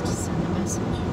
just to send a message.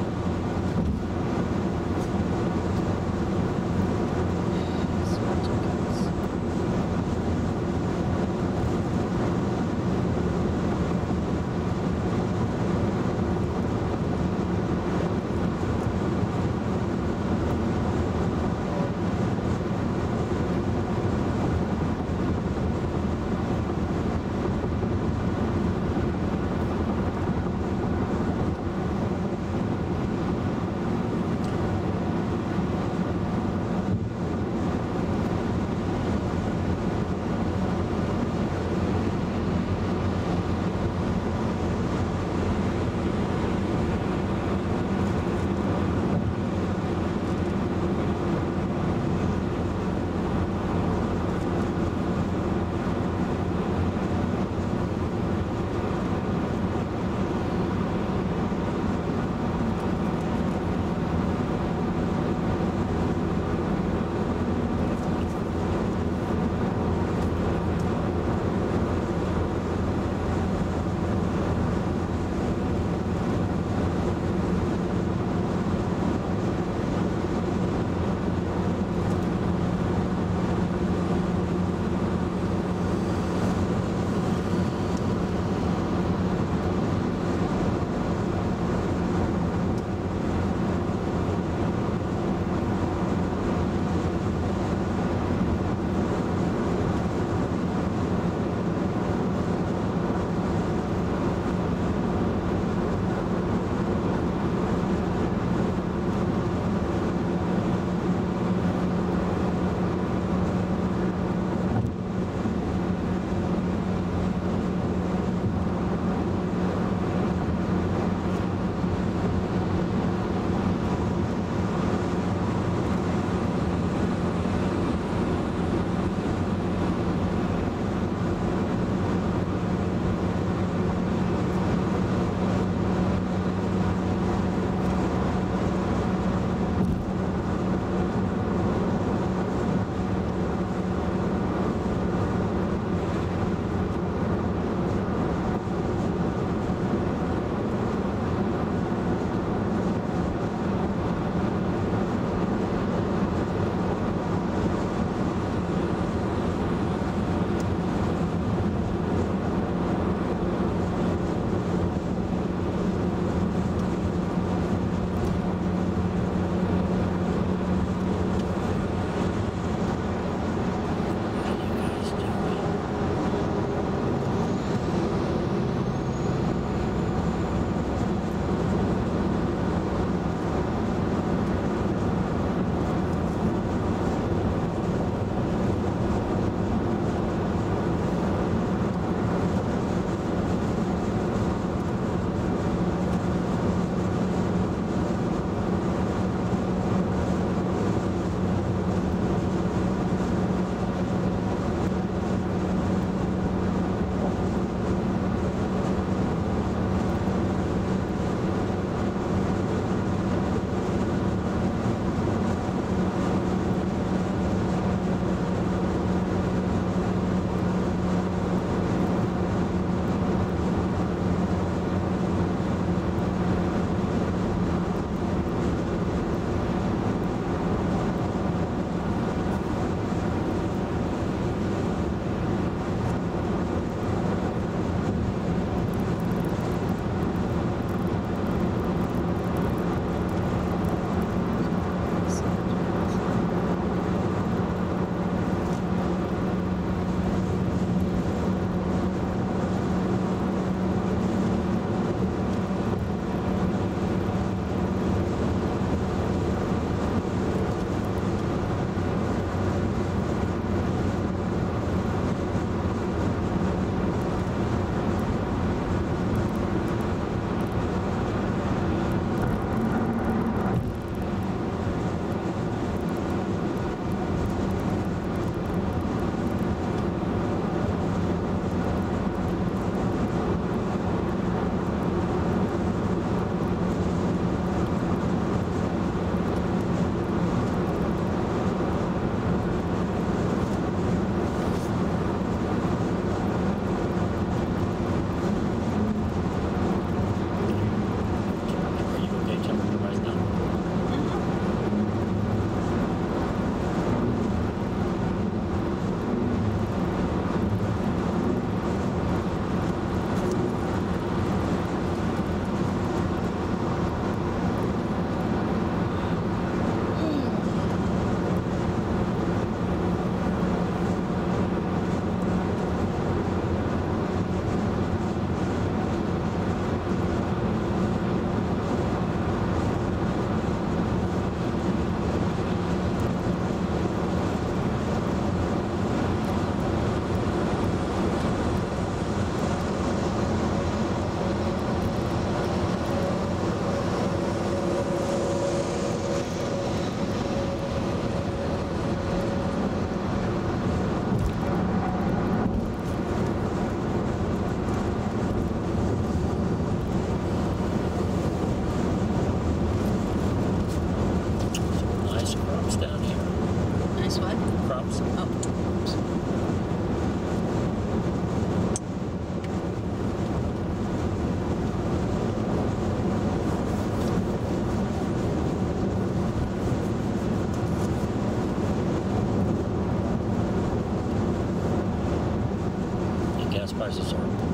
dollars a service.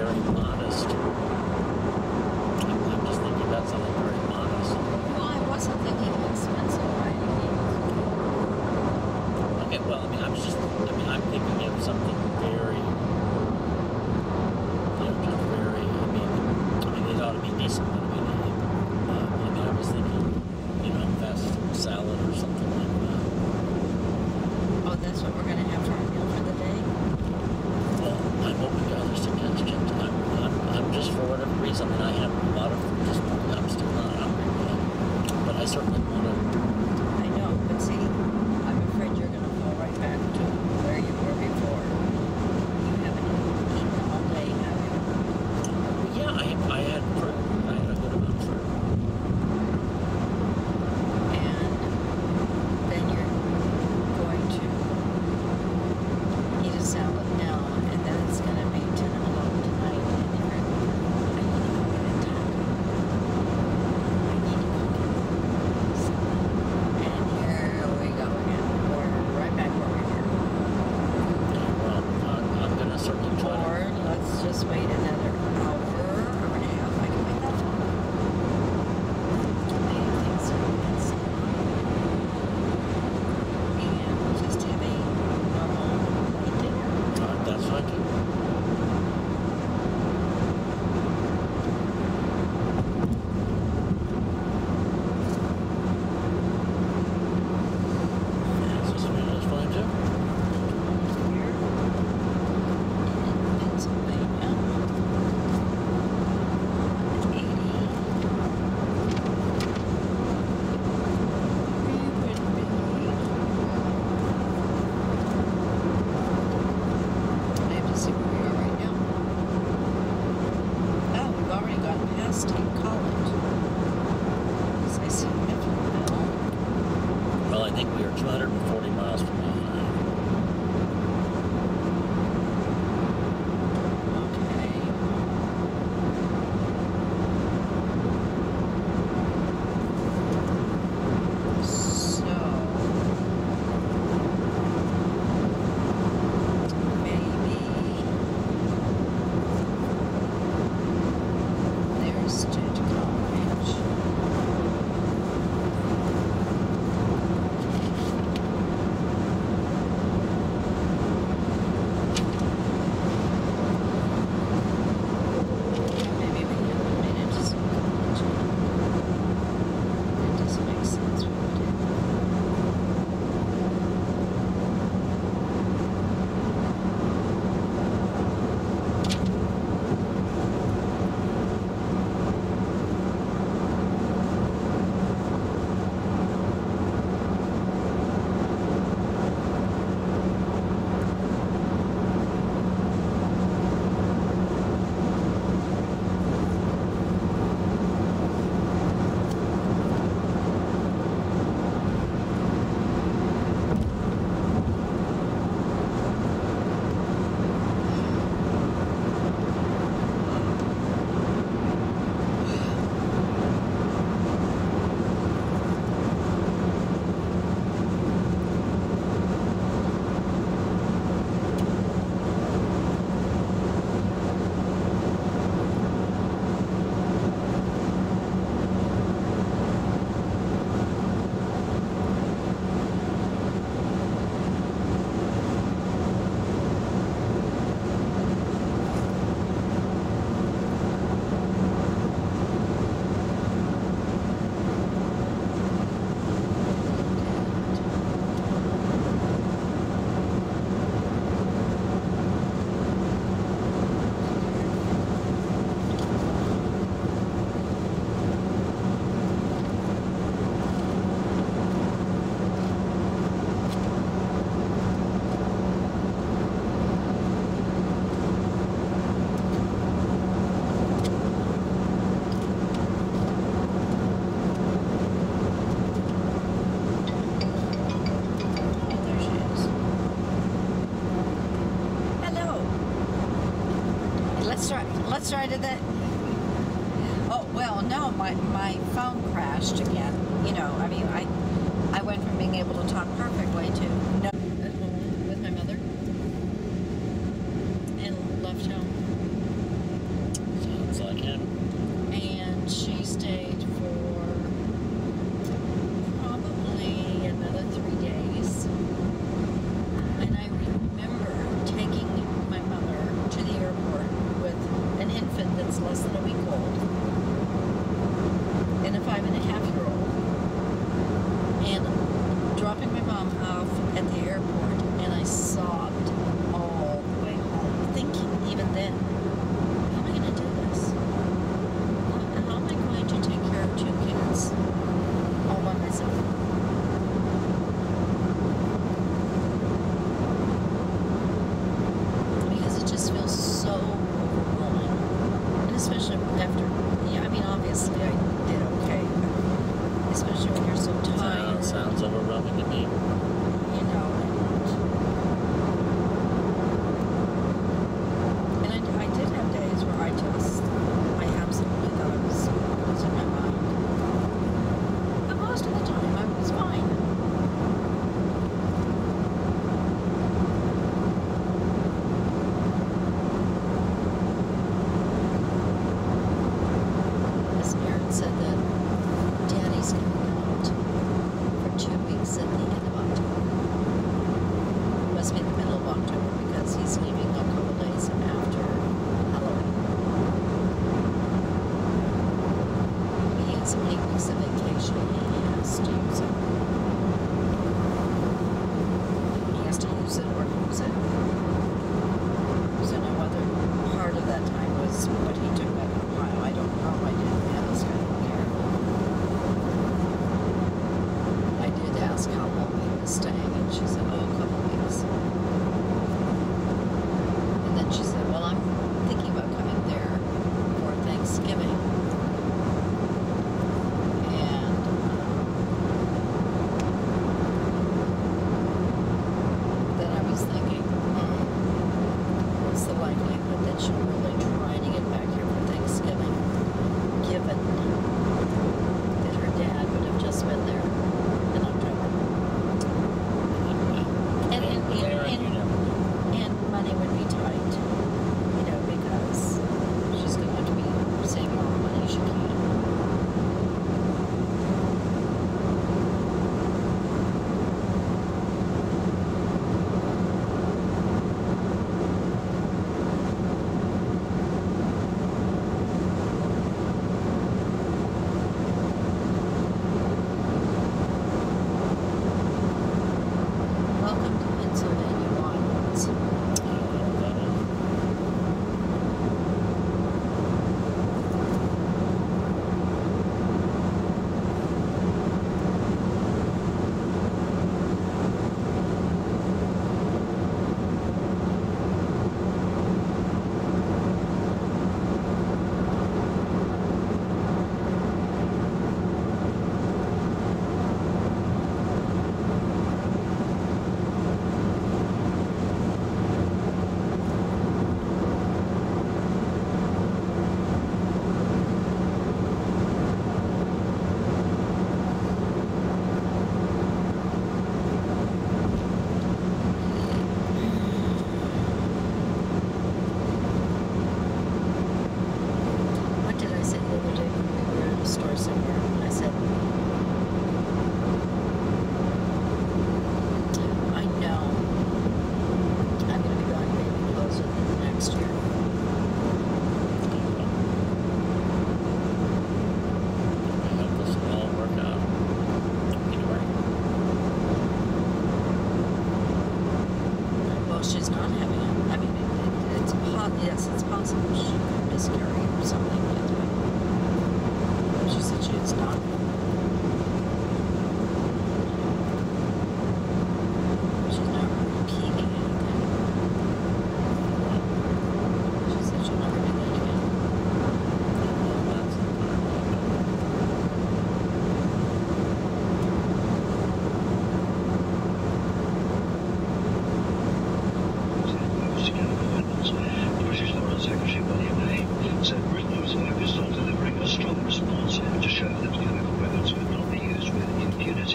very modest. whatever reason, and I have, a lot of just I'm still not angry with but I certainly want to not started that. Oh well, no, my my phone crashed again. You know, I mean, I I went from being able to talk perfect after, yeah, I mean, obviously I did okay, especially when you're so tired. Sounds, sounds overwhelming to me.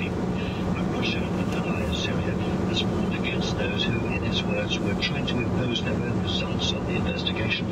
people from Russia and allies Syria has warned against those who, in his words, were trying to impose their own results on the investigation